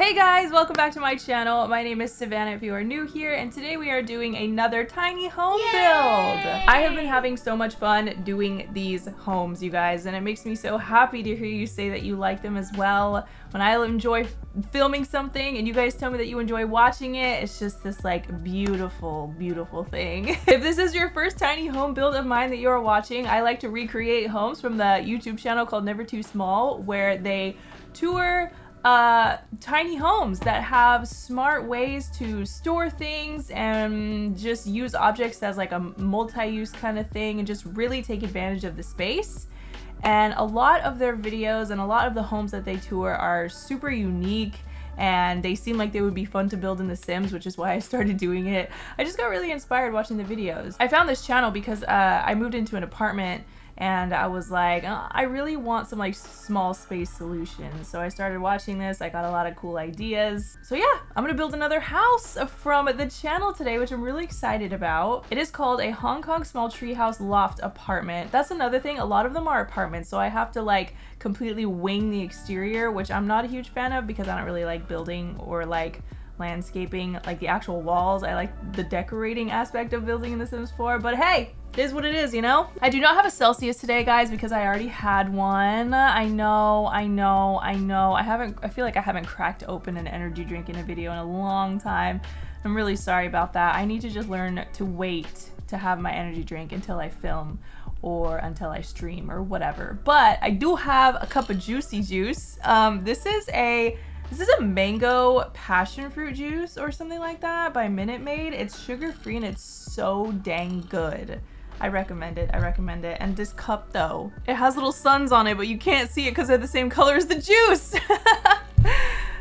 Hey guys, welcome back to my channel. My name is Savannah if you are new here, and today we are doing another tiny home Yay! build. I have been having so much fun doing these homes, you guys, and it makes me so happy to hear you say that you like them as well. When I enjoy filming something and you guys tell me that you enjoy watching it, it's just this like beautiful, beautiful thing. if this is your first tiny home build of mine that you are watching, I like to recreate homes from the YouTube channel called Never Too Small, where they tour uh, tiny homes that have smart ways to store things and just use objects as like a multi-use kind of thing and just really take advantage of the space. And a lot of their videos and a lot of the homes that they tour are super unique and they seem like they would be fun to build in The Sims, which is why I started doing it. I just got really inspired watching the videos. I found this channel because uh, I moved into an apartment and I was like, oh, I really want some like small space solutions. So I started watching this. I got a lot of cool ideas. So yeah, I'm gonna build another house from the channel today, which I'm really excited about. It is called a Hong Kong small treehouse loft apartment. That's another thing. A lot of them are apartments, so I have to like completely wing the exterior, which I'm not a huge fan of because I don't really like building or like landscaping, like the actual walls. I like the decorating aspect of building in The Sims 4, but hey, it is what it is, you know? I do not have a Celsius today, guys, because I already had one. I know, I know, I know. I haven't, I feel like I haven't cracked open an energy drink in a video in a long time. I'm really sorry about that. I need to just learn to wait to have my energy drink until I film or until I stream or whatever. But I do have a cup of juicy juice. Um, this is a this is a mango passion fruit juice or something like that by Minute Maid. It's sugar free and it's so dang good. I recommend it. I recommend it. And this cup though, it has little suns on it, but you can't see it because they're the same color as the juice.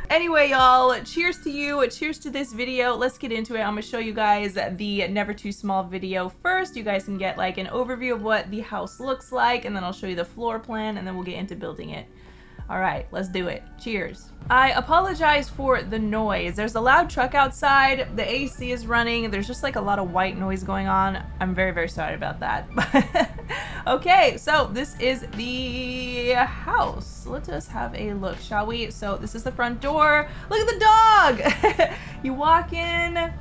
Anyway, y'all, cheers to you. Cheers to this video. Let's get into it. I'm going to show you guys the Never Too Small video first. You guys can get like an overview of what the house looks like, and then I'll show you the floor plan, and then we'll get into building it. All right, let's do it. Cheers. I apologize for the noise. There's a loud truck outside. The AC is running. There's just like a lot of white noise going on. I'm very, very sorry about that. okay, so this is the house. Let us have a look, shall we? So this is the front door. Look at the dog. you walk in.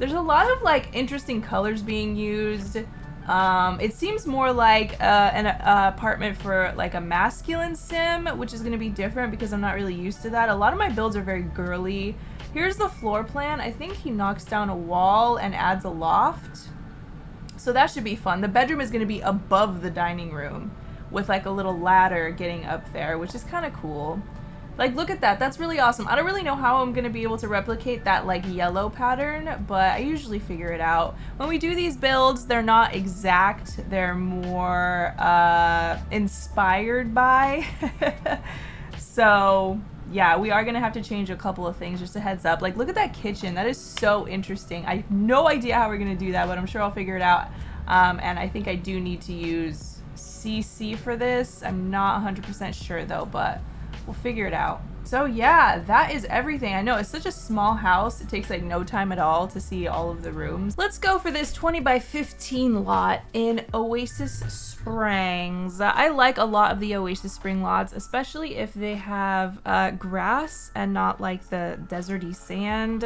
There's a lot of like interesting colors being used. Um, it seems more like uh, an uh, apartment for like a masculine sim, which is going to be different because I'm not really used to that. A lot of my builds are very girly. Here's the floor plan. I think he knocks down a wall and adds a loft. So that should be fun. The bedroom is going to be above the dining room with like a little ladder getting up there, which is kind of cool. Like, look at that. That's really awesome. I don't really know how I'm going to be able to replicate that, like, yellow pattern, but I usually figure it out. When we do these builds, they're not exact. They're more uh, inspired by. so, yeah, we are going to have to change a couple of things, just a heads up. Like, look at that kitchen. That is so interesting. I have no idea how we're going to do that, but I'm sure I'll figure it out. Um, and I think I do need to use CC for this. I'm not 100% sure, though, but... We'll figure it out. So yeah, that is everything. I know it's such a small house. It takes like no time at all to see all of the rooms. Let's go for this 20 by 15 lot in Oasis Springs. I like a lot of the Oasis Spring lots, especially if they have uh, grass and not like the deserty sand.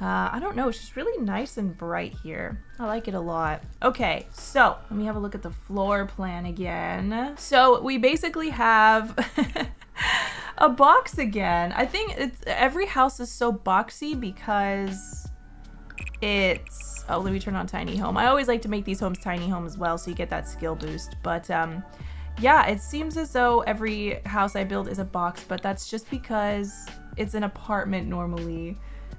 Uh, I don't know, it's just really nice and bright here. I like it a lot. Okay, so let me have a look at the floor plan again. So we basically have a box again. I think it's every house is so boxy because it's oh let me turn on tiny home. I always like to make these homes tiny home as well so you get that skill boost. But um yeah, it seems as though every house I build is a box, but that's just because it's an apartment normally.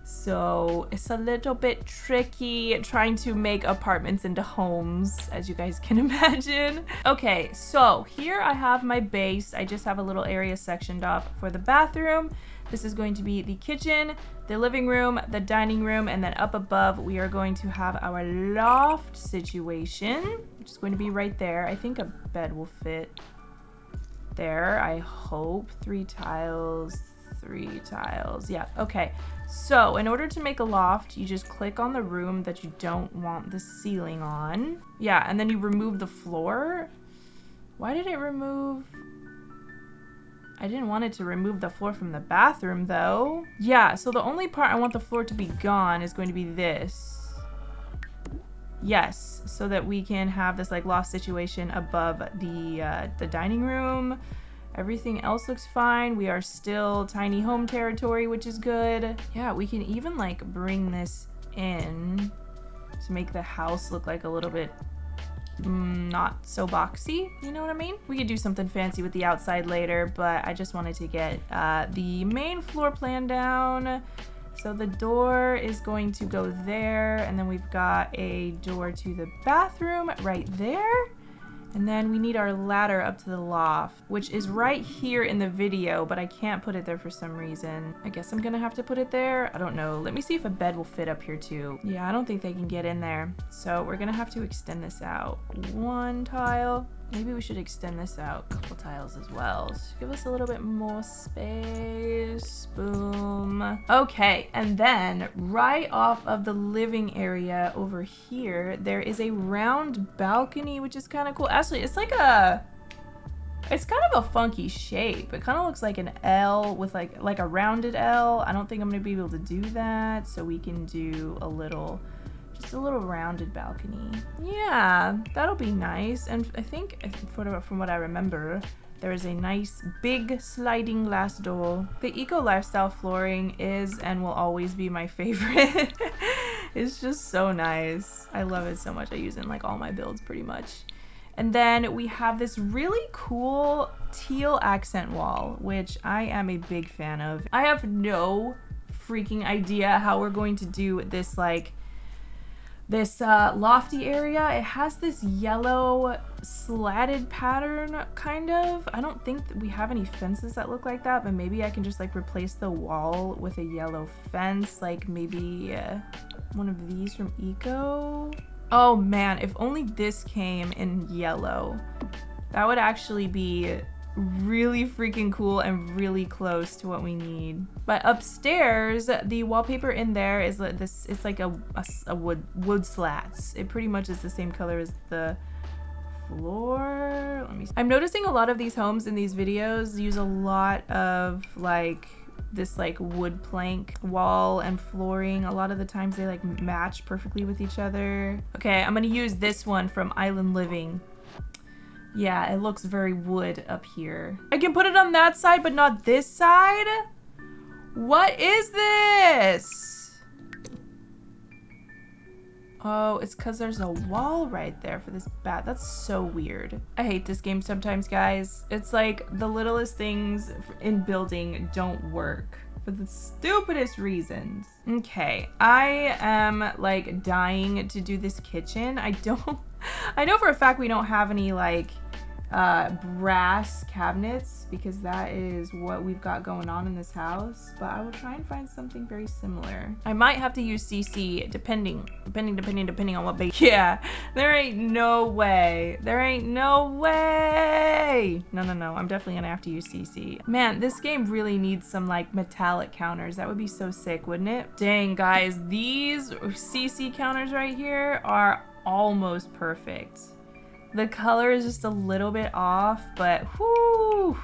So it's a little bit tricky trying to make apartments into homes, as you guys can imagine. Okay, so here I have my base. I just have a little area sectioned off for the bathroom. This is going to be the kitchen, the living room, the dining room, and then up above we are going to have our loft situation, which is going to be right there. I think a bed will fit there, I hope. Three tiles, three tiles. Yeah, okay. So in order to make a loft, you just click on the room that you don't want the ceiling on. Yeah, and then you remove the floor. Why did it remove? I didn't want it to remove the floor from the bathroom though. Yeah, so the only part I want the floor to be gone is going to be this. Yes, so that we can have this like loft situation above the uh, the dining room. Everything else looks fine. We are still tiny home territory, which is good. Yeah, we can even like bring this in to make the house look like a little bit mm, not so boxy, you know what I mean? We could do something fancy with the outside later, but I just wanted to get uh, the main floor plan down. So the door is going to go there, and then we've got a door to the bathroom right there. And then we need our ladder up to the loft, which is right here in the video, but I can't put it there for some reason. I guess I'm gonna have to put it there. I don't know. Let me see if a bed will fit up here too. Yeah, I don't think they can get in there. So we're gonna have to extend this out. One tile, Maybe we should extend this out a couple tiles as well. So give us a little bit more space. Boom. Okay, and then right off of the living area over here, there is a round balcony, which is kind of cool. Actually, it's like a... It's kind of a funky shape. It kind of looks like an L with like like a rounded L. I don't think I'm going to be able to do that. So we can do a little just a little rounded balcony. Yeah, that'll be nice. And I think, from what I remember, there is a nice big sliding glass door. The eco lifestyle flooring is and will always be my favorite. it's just so nice. I love it so much. I use it in like all my builds pretty much. And then we have this really cool teal accent wall, which I am a big fan of. I have no freaking idea how we're going to do this like this uh, lofty area. It has this yellow slatted pattern, kind of. I don't think we have any fences that look like that, but maybe I can just like replace the wall with a yellow fence, like maybe uh, one of these from Eco. Oh man, if only this came in yellow. That would actually be really freaking cool and really close to what we need. But upstairs, the wallpaper in there is like this. It's like a, a, a wood wood slats. It pretty much is the same color as the floor. Let me. See. I'm noticing a lot of these homes in these videos use a lot of like this like wood plank wall and flooring. A lot of the times they like match perfectly with each other. Okay, I'm gonna use this one from Island Living. Yeah, it looks very wood up here. I can put it on that side, but not this side? What is this? Oh, it's because there's a wall right there for this bat. That's so weird. I hate this game sometimes, guys. It's like the littlest things in building don't work for the stupidest reasons. Okay, I am like dying to do this kitchen. I don't I know for a fact we don't have any like uh, brass cabinets because that is what we've got going on in this house but I will try and find something very similar. I might have to use CC depending depending depending depending on what base yeah there ain't no way there ain't no way. No no no I'm definitely gonna have to use CC man this game really needs some like metallic counters. That would be so sick wouldn't it? Dang guys these CC counters right here are almost perfect. The color is just a little bit off, but whoo,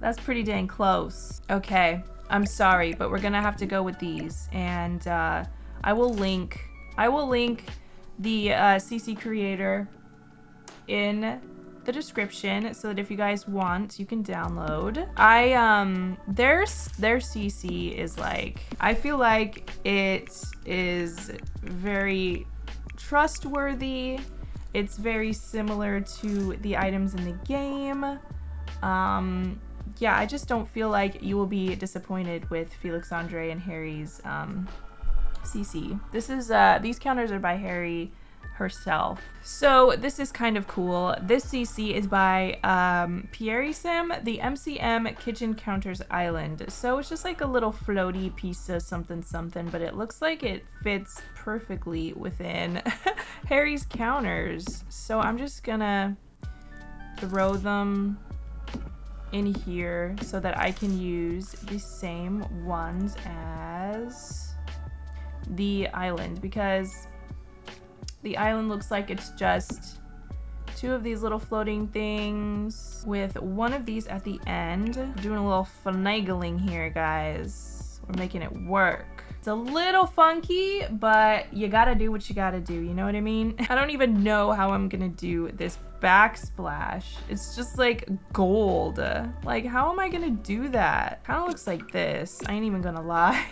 that's pretty dang close. Okay, I'm sorry, but we're gonna have to go with these. And uh, I will link, I will link the uh, CC creator in the description so that if you guys want you can download i um their their cc is like i feel like it is very trustworthy. It's very similar to the items in the game. Um, yeah, I just don't feel like you will be disappointed with Felixandre and Harrie's um, CC. This is, uh, these counters are by Harrie herself. So this is kind of cool. This CC is by um, Sim, the MCM Kitchen Counters Island. So it's just like a little floaty piece of something something, but it looks like it fits perfectly within Harrie's counters. So I'm just gonna throw them in here so that I can use the same ones as the island because the island looks like it's just two of these little floating things with one of these at the end. doing a little finagling here, guys. We're making it work. It's a little funky, but you gotta do what you gotta do, you know what I mean? I don't even know how I'm gonna do this backsplash. It's just like gold. Like, how am I gonna do that? Kind of looks like this. I ain't even gonna lie.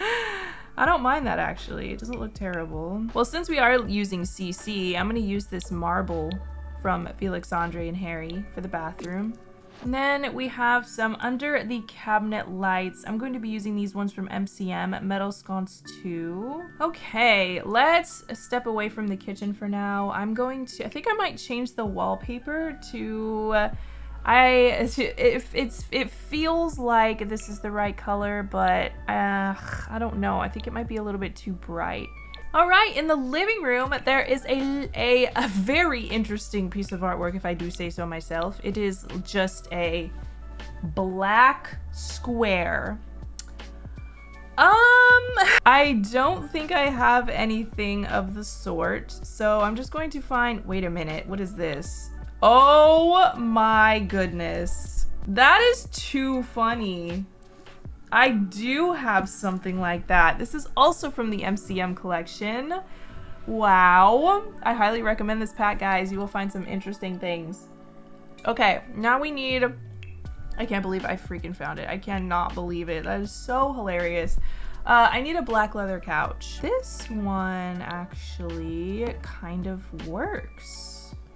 I don't mind that actually. It doesn't look terrible. Well, since we are using CC, I'm gonna use this marble from Felixandre and Harrie for the bathroom. And then we have some under the cabinet lights. I'm going to be using these ones from MCM, Metal Sconce 2. Okay, let's step away from the kitchen for now. I'm going to, I think I might change the wallpaper to, I, it, it's, it feels like this is the right color, but uh, I don't know. I think it might be a little bit too bright. All right, in the living room, there is a, a, a very interesting piece of artwork, if I do say so myself. It is just a black square. Um, I don't think I have anything of the sort, so I'm just going to find, wait a minute, what is this? Oh my goodness. That is too funny. I do have something like that. This is also from the MCM collection. Wow. I highly recommend this pack, guys. You will find some interesting things. Okay, now we need... I can't believe I freaking found it. I cannot believe it. That is so hilarious. Uh, I need a black leather couch. This one actually kind of works.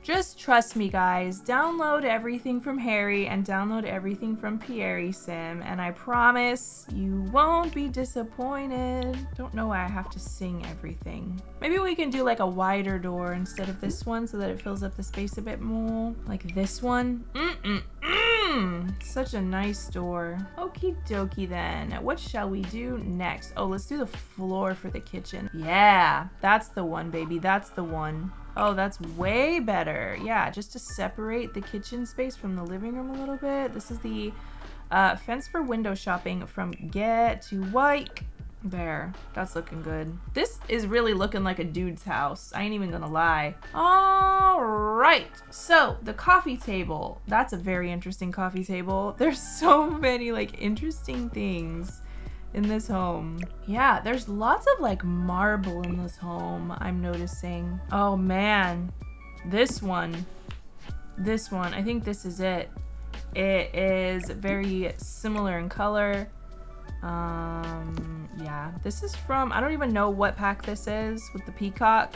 Just trust me guys, download everything from Harrie and download everything from Pierisim and I promise you won't be disappointed. Don't know why I have to sing everything. Maybe we can do like a wider door instead of this one so that it fills up the space a bit more. Like this one. Mm-mm-mm. Such a nice door. Okie dokie then. What shall we do next? Oh, let's do the floor for the kitchen. Yeah, that's the one, baby. That's the one. Oh, that's way better. Yeah, just to separate the kitchen space from the living room a little bit. This is the uh, fence for window shopping from Get to White. There, that's looking good. This is really looking like a dude's house. I ain't even gonna lie. All right, so the coffee table. That's a very interesting coffee table. There's so many like interesting things in this home. Yeah, there's lots of like marble in this home, I'm noticing. Oh man, this one, this one, I think this is it. It is very similar in color. Um, yeah, this is from, I don't even know what pack this is with the peacock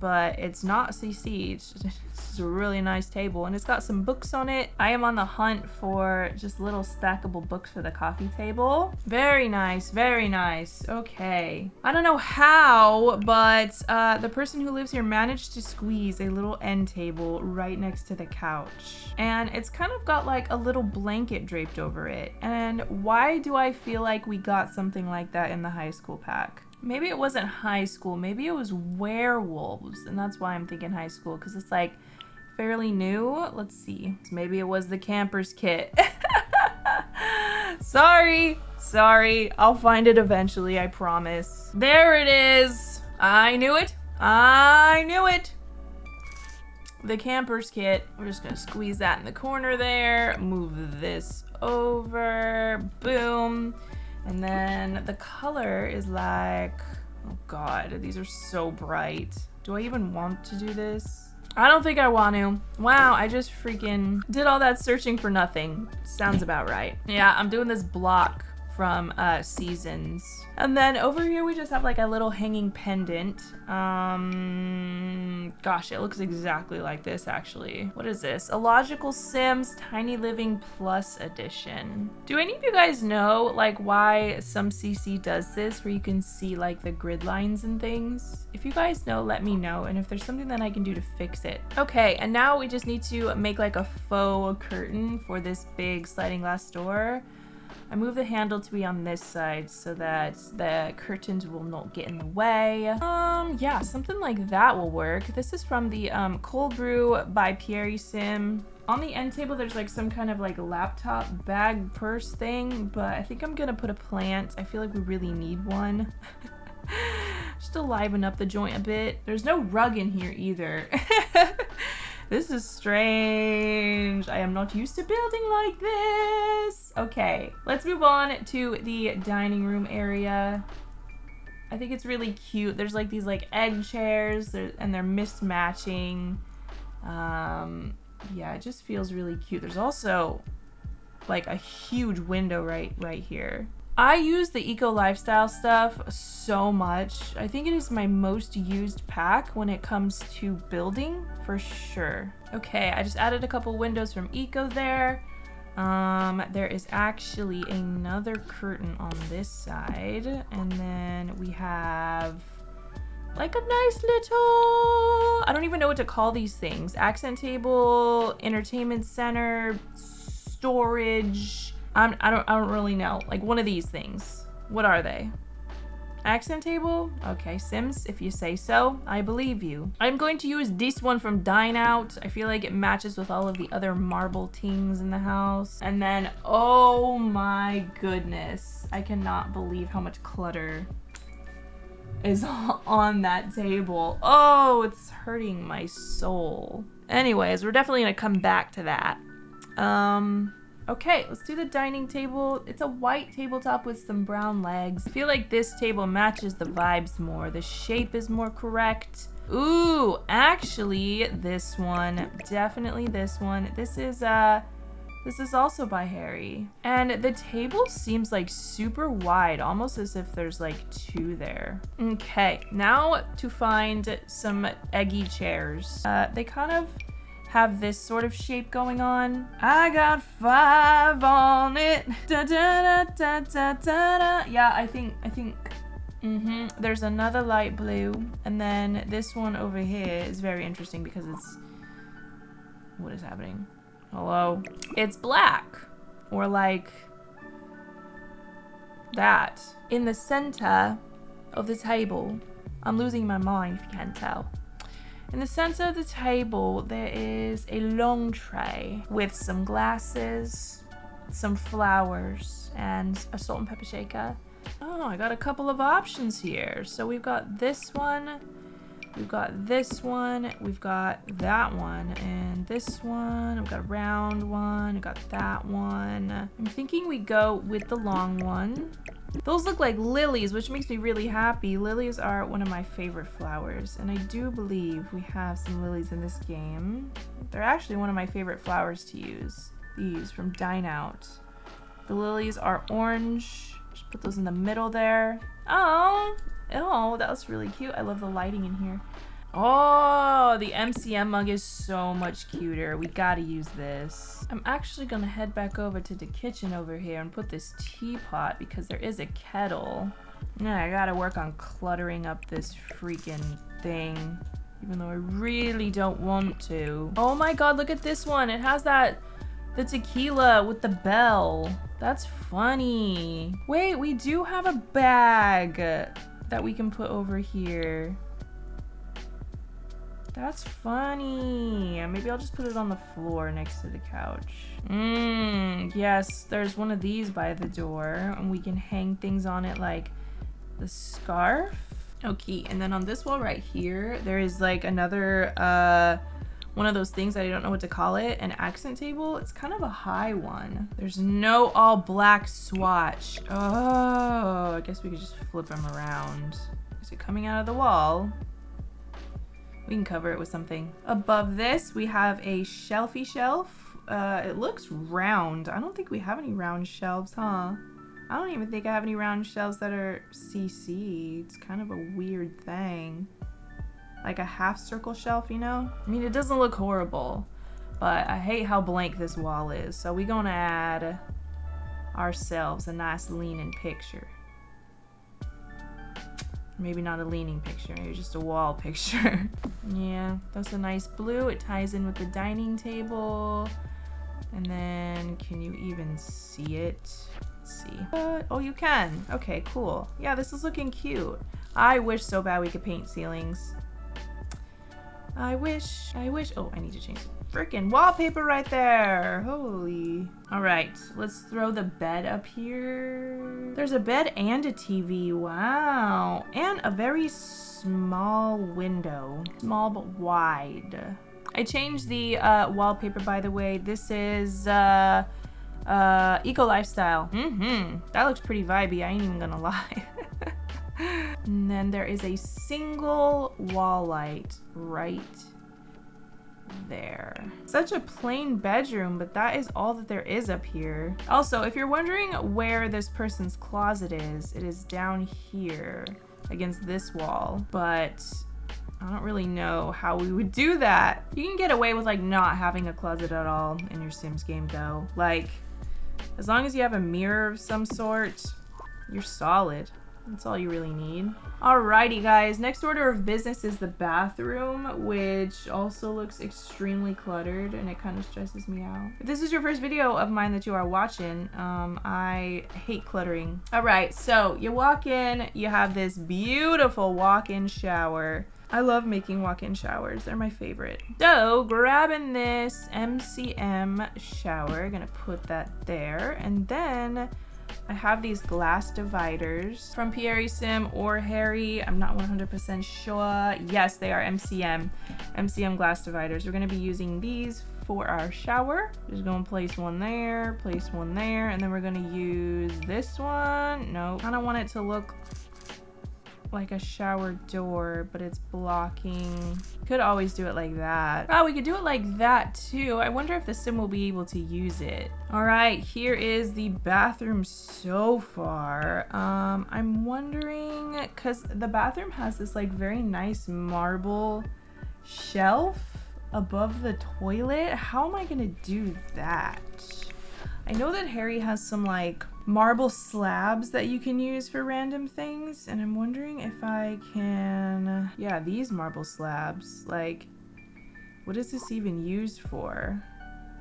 but it's not CC. It's, just, a really nice table and it's got some books on it. I am on the hunt for just little stackable books for the coffee table. Very nice, very nice. Okay. I don't know how, but uh, the person who lives here managed to squeeze a little end table right next to the couch. And it's kind of got like a little blanket draped over it. And why do I feel like we got something like that in the high school pack? Maybe it wasn't high school. Maybe it was werewolves. And that's why I'm thinking high school. Because it's like fairly new. Let's see. Maybe it was the camper's kit. sorry. Sorry. I'll find it eventually. I promise. There it is. I knew it. I knew it. The camper's kit. We're just going to squeeze that in the corner there. Move this over. Boom. And then the color is like, oh god, these are so bright. Do I even want to do this? I don't think I want to. Wow, I just freaking did all that searching for nothing. Sounds about right. Yeah, I'm doing this block from uh, Seasons. And then over here we just have like a little hanging pendant. Um, gosh, it looks exactly like this actually. What is this? Illogical Sims Tiny Living Plus Edition. Do any of you guys know like why some CC does this where you can see like the grid lines and things? If you guys know, let me know. And if there's something that I can do to fix it. Okay, and now we just need to make like a faux curtain for this big sliding glass door. I move the handle to be on this side so that the curtains will not get in the way. Um, yeah, something like that will work. This is from the um, Cold Brew by Pierisim. On the end table, there's like some kind of like laptop bag purse thing, but I think I'm gonna put a plant. I feel like we really need one. Just to liven up the joint a bit. There's no rug in here either. this is strange. I am not used to building like this. Okay, let's move on to the dining room area. I think it's really cute. There's like these like egg chairs and they're mismatching. Um, yeah, it just feels really cute. There's also like a huge window right right here. I use the eco lifestyle stuff so much. I think it is my most used pack when it comes to building for sure. Okay, I just added a couple windows from eco there. Um, there is actually another curtain on this side. And then we have like a nice little, I don't even know what to call these things. Accent table, entertainment center, storage. I'm, I don't, I don't really know. Like one of these things. What are they? Accent table? Okay, Sims, if you say so, I believe you. I'm going to use this one from Dine Out. I feel like it matches with all of the other marble things in the house. And then, oh my goodness. I cannot believe how much clutter is on that table. Oh, it's hurting my soul. Anyways, we're definitely gonna come back to that. Um, Okay, let's do the dining table. It's a white tabletop with some brown legs. I feel like this table matches the vibes more. The shape is more correct. Ooh, actually, this one. Definitely this one. This is, uh, this is also by Harrie. And the table seems like super wide, almost as if there's like two there. Okay, now to find some eggy chairs. Uh, they kind of have this sort of shape going on. I got five on it. Da, da, da, Yeah, I think, I think, mm-hmm. There's another light blue. And then this one over here is very interesting because it's, what is happening? Hello? It's black. Or like that. In the center of the table, I'm losing my mind if you can't tell. In the center of the table, there is a long tray with some glasses, some flowers, and a salt and pepper shaker. Oh, I got a couple of options here. So we've got this one, we've got this one, we've got that one, and this one, we've got a round one, we've got that one. I'm thinking we go with the long one. Those look like lilies, which makes me really happy. Lilies are one of my favorite flowers, and I do believe we have some lilies in this game. They're actually one of my favorite flowers to use. These from Dine Out. The lilies are orange. Just put those in the middle there. Oh, oh, that was really cute. I love the lighting in here. Oh, the MCM mug is so much cuter. We gotta use this. I'm actually gonna head back over to the kitchen over here and put this teapot because there is a kettle. Yeah, I gotta work on cluttering up this freaking thing. Even though I really don't want to. Oh my god, look at this one. It has that, the tequila with the bell. That's funny. Wait, we do have a bag that we can put over here. That's funny. Maybe I'll just put it on the floor next to the couch. Mmm, yes, there's one of these by the door, and we can hang things on it like the scarf. Okay, and then on this wall right here, there is like another, uh, one of those things I don't know what to call it, an accent table. It's kind of a high one. There's no all black swatch. Oh, I guess we could just flip them around. Is it coming out of the wall? We can cover it with something. Above this, we have a shelfy shelf. Uh, it looks round. I don't think we have any round shelves, huh? I don't even think I have any round shelves that are CC. It's kind of a weird thing. Like a half circle shelf, you know? I mean, it doesn't look horrible, but I hate how blank this wall is. So we're gonna add ourselves a nice leaning picture. Maybe not a leaning picture, maybe just a wall picture. yeah, that's a nice blue. It ties in with the dining table. And then, can you even see it? Let's see. What? Oh, you can. Okay, cool. Yeah, this is looking cute. I wish so bad we could paint ceilings. I wish, I wish. Oh, I need to change freaking wallpaper right there. Holy. All right, let's throw the bed up here. There's a bed and a TV. Wow. And a very small window. Small but wide. I changed the uh, wallpaper, by the way. This is uh, uh, Eco Lifestyle. Mm-hmm. That looks pretty vibey. I ain't even gonna lie. and then there is a single wall light right there. Such a plain bedroom, but that is all that there is up here. Also, if you're wondering where this person's closet is, it is down here against this wall, but I don't really know how we would do that. You can get away with like not having a closet at all in your Sims game though. Like, as long as you have a mirror of some sort, you're solid. That's all you really need. Alrighty guys, next order of business is the bathroom, which also looks extremely cluttered and it kind of stresses me out. If this is your first video of mine that you are watching, um, I hate cluttering. Alright, so you walk in, you have this beautiful walk-in shower. I love making walk-in showers. They're my favorite. So, grabbing this MCM shower, gonna put that there, and then I have these glass dividers from Pierisim or Harrie. I'm not 100% sure. Yes, they are MCM. MCM glass dividers. We're to be using these for our shower. Just to place one there, place one there, and then we're to use this one. No, don't want it to look like a shower door, but it's blocking. Could always do it like that. Oh, we could do it like that too. I wonder if the sim will be able to use it. All right, here is the bathroom so far. Um, I'm wondering, cause the bathroom has this like very nice marble shelf above the toilet. How am I gonna do that? I know that Harrie has some like marble slabs that you can use for random things and I'm wondering if I can yeah these marble slabs like what is this even used for?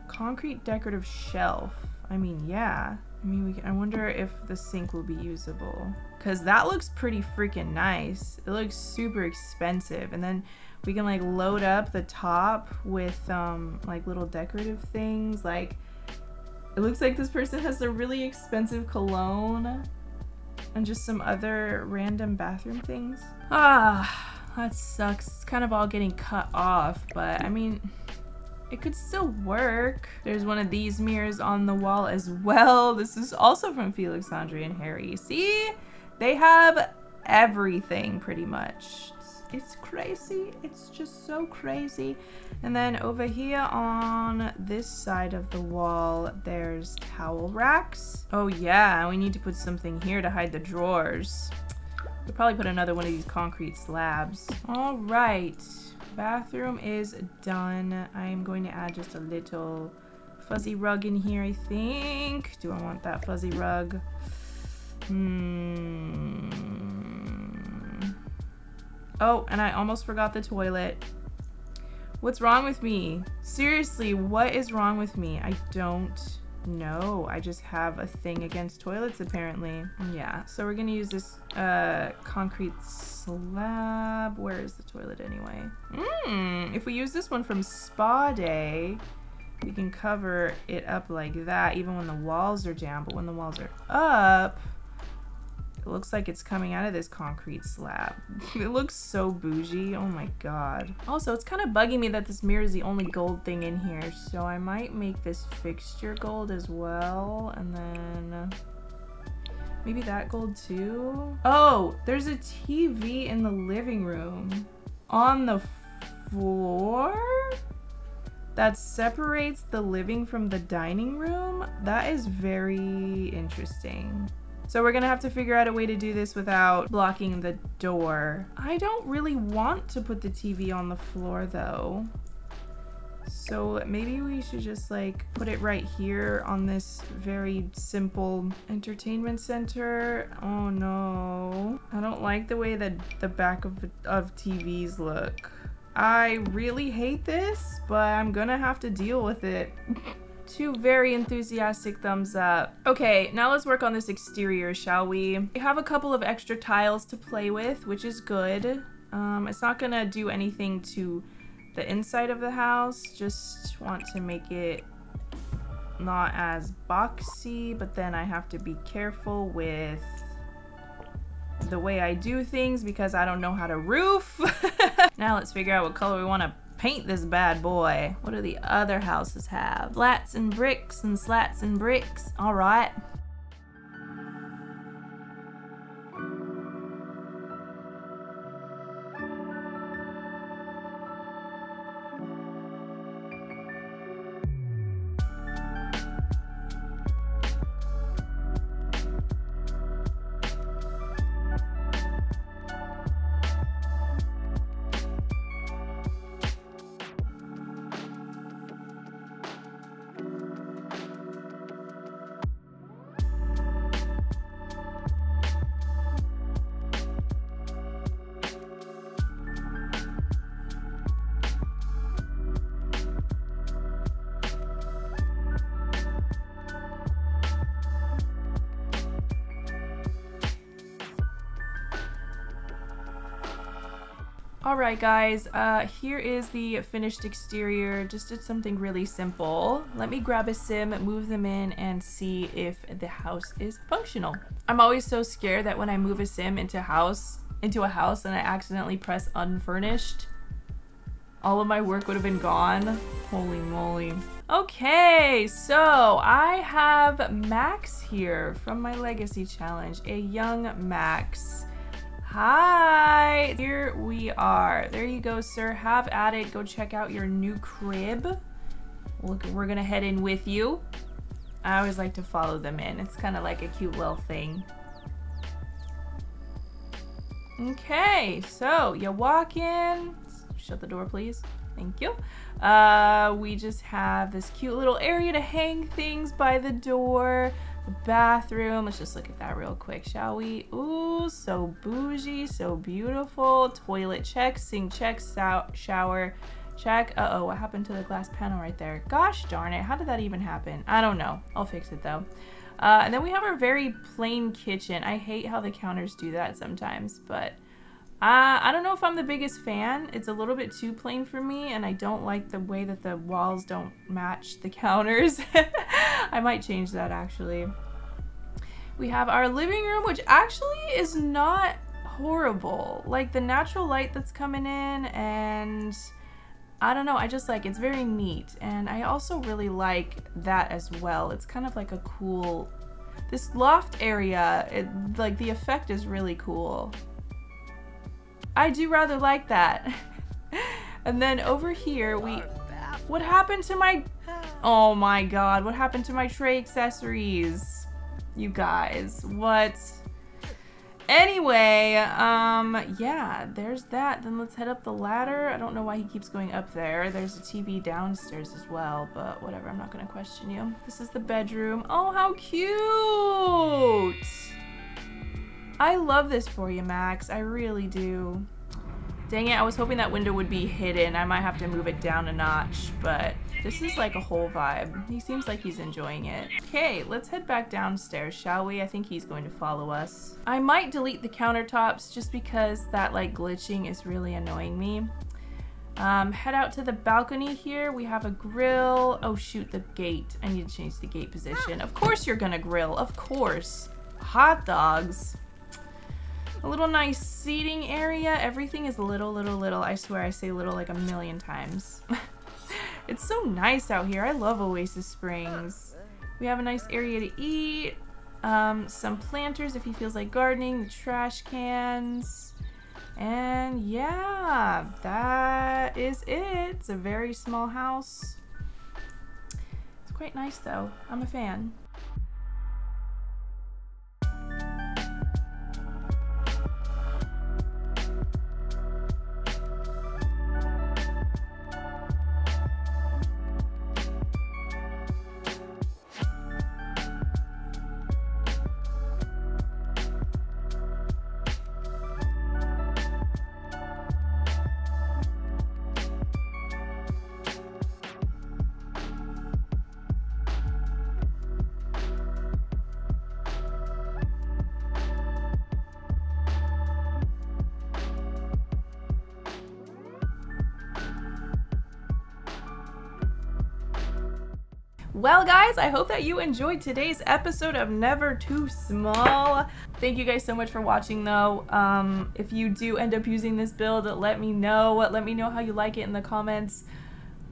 Concrete decorative shelf. I mean yeah. I mean we can, I wonder if the sink will be usable. Because that looks pretty freaking nice. It looks super expensive. And then we can like load up the top with um like little decorative things like it looks like this person has a really expensive cologne and just some other random bathroom things. Ah, that sucks. It's kind of all getting cut off, but I mean, it could still work. There's one of these mirrors on the wall as well. This is also from Felix, Andre, and Harrie. See? They have everything pretty much. It's crazy. It's just so crazy. And then over here on this side of the wall, there's towel racks. Oh yeah, we need to put something here to hide the drawers. We'll probably put another one of these concrete slabs. All right, bathroom is done. I'm going to add just a little fuzzy rug in here, I think. Do I want that fuzzy rug? Hmm. Oh, and I almost forgot the toilet. What's wrong with me? Seriously, what is wrong with me? I don't know. I just have a thing against toilets apparently. Yeah, so we're gonna use this uh, concrete slab. Where is the toilet anyway? Hmm. if we use this one from Spa Day, we can cover it up like that even when the walls are down. But when the walls are up, it looks like it's coming out of this concrete slab. it looks so bougie. Oh my god. Also, it's kind of bugging me that this mirror is the only gold thing in here. So I might make this fixture gold as well. And then... Maybe that gold too? Oh, there's a TV in the living room. On the floor? That separates the living from the dining room? That is very interesting. So we're gonna have to figure out a way to do this without blocking the door. I don't really want to put the TV on the floor though. So maybe we should just like put it right here on this very simple entertainment center. Oh no. I don't like the way that the back of, of TVs look. I really hate this, but I'm gonna have to deal with it. Two very enthusiastic thumbs up. Okay, now let's work on this exterior, shall we? We have a couple of extra tiles to play with, which is good. Um, it's not gonna do anything to the inside of the house, just want to make it not as boxy, but then I have to be careful with the way I do things because I don't know how to roof. now let's figure out what color we want to paint this bad boy. What do the other houses have? Slats and bricks and slats and bricks. All right. Alright guys, uh, here is the finished exterior. Just did something really simple. Let me grab a sim, move them in, and see if the house is functional. I'm always so scared that when I move a sim into house into a house and I accidentally press unfurnished, all of my work would have been gone. Holy moly. Okay, so I have Max here from my Legacy Challenge, a young Max. Hi, here we are. There you go, sir. Have at it. Go check out your new crib. Look, we're gonna head in with you. I always like to follow them in. It's kind of like a cute little thing. Okay, so you walk in. Shut the door, please. Thank you. Uh, we just have this cute little area to hang things by the door bathroom. Let's just look at that real quick, shall we? Ooh, so bougie, so beautiful. Toilet check, sink check, shower check. Uh-oh, what happened to the glass panel right there? Gosh darn it, how did that even happen? I don't know. I'll fix it though. Uh, and then we have our very plain kitchen. I hate how the counters do that sometimes, but uh, I don't know if I'm the biggest fan. It's a little bit too plain for me, and I don't like the way that the walls don't match the counters. I might change that actually. We have our living room, which actually is not horrible. Like the natural light that's coming in and I don't know, I just like it's very neat. And I also really like that as well. It's kind of like a cool this loft area, it, like the effect is really cool. I do rather like that. and then over here, we... What happened to my... Oh my god, what happened to my tray accessories? You guys, what? Anyway, um, yeah, there's that. Then let's head up the ladder. I don't know why he keeps going up there. There's a TV downstairs as well, but whatever, I'm not gonna question you. This is the bedroom. Oh, how cute! I love this for you, Max. I really do. Dang it, I was hoping that window would be hidden. I might have to move it down a notch, but this is like a whole vibe. He seems like he's enjoying it. Okay, let's head back downstairs, shall we? I think he's going to follow us. I might delete the countertops just because that like glitching is really annoying me. Um, head out to the balcony here. We have a grill. Oh shoot, the gate. I need to change the gate position. Of course you're gonna grill, of course. Hot dogs. A little nice seating area. Everything is little, little, little. I swear I say little like a million times. it's so nice out here. I love Oasis Springs. We have a nice area to eat. Um, some planters if he feels like gardening. The trash cans. And yeah, that is it. It's a very small house. It's quite nice though. I'm a fan. Guys, I hope that you enjoyed today's episode of Never Too Small. Thank you guys so much for watching, though. Um, if you do end up using this build, let me know. Let me know how you like it in the comments.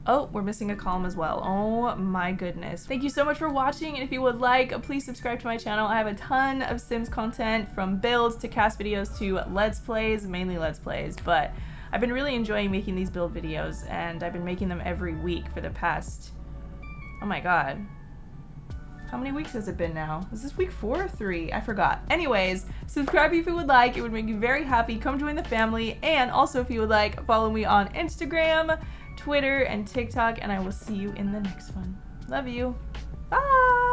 Oh, we're missing a column as well. Oh my goodness. Thank you so much for watching, and if you would like, please subscribe to my channel. I have a ton of Sims content, from builds to cast videos to Let's Plays, mainly Let's Plays, but I've been really enjoying making these build videos, and I've been making them every week for the past... Oh my god. How many weeks has it been now? Is this week four or three? I forgot. Anyways, subscribe if you would like. It would make me very happy. Come join the family. And also, if you would like, follow me on Instagram, Twitter, and TikTok, and I will see you in the next one. Love you. Bye!